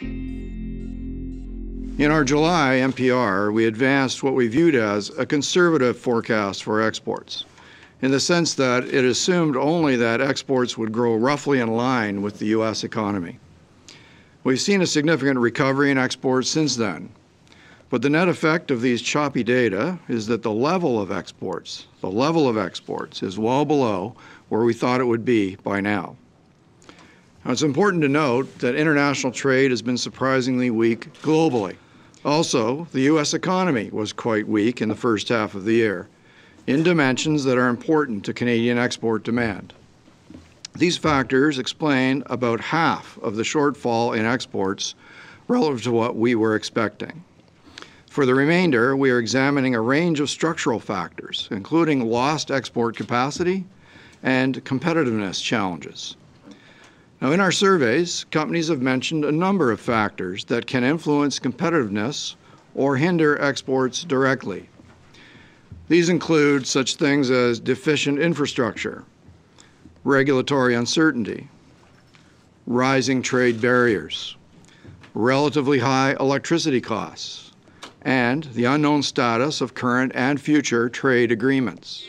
In our July MPR, we advanced what we viewed as a conservative forecast for exports, in the sense that it assumed only that exports would grow roughly in line with the U.S. economy. We've seen a significant recovery in exports since then, but the net effect of these choppy data is that the level of exports, the level of exports is well below where we thought it would be by now. It's important to note that international trade has been surprisingly weak globally. Also, the U.S. economy was quite weak in the first half of the year in dimensions that are important to Canadian export demand. These factors explain about half of the shortfall in exports relative to what we were expecting. For the remainder, we are examining a range of structural factors, including lost export capacity and competitiveness challenges. Now, in our surveys, companies have mentioned a number of factors that can influence competitiveness or hinder exports directly. These include such things as deficient infrastructure, regulatory uncertainty, rising trade barriers, relatively high electricity costs, and the unknown status of current and future trade agreements.